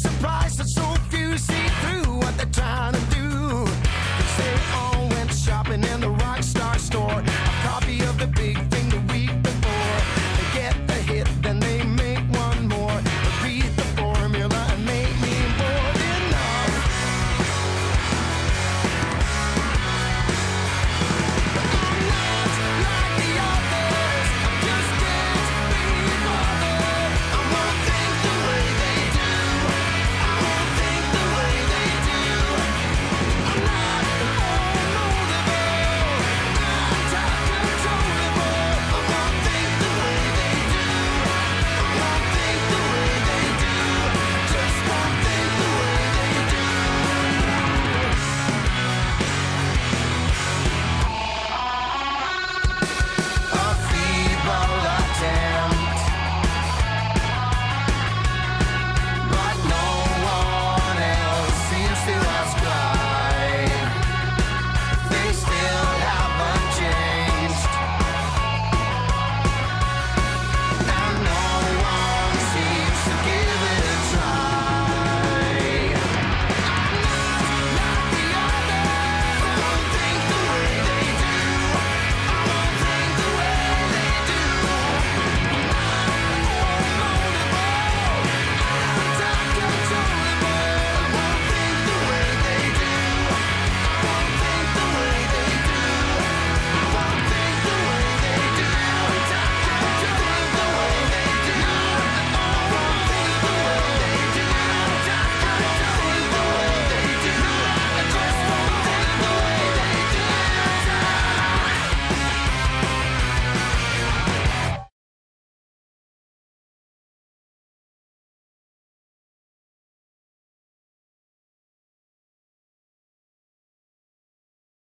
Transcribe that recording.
surprised that so few see through what they're trying to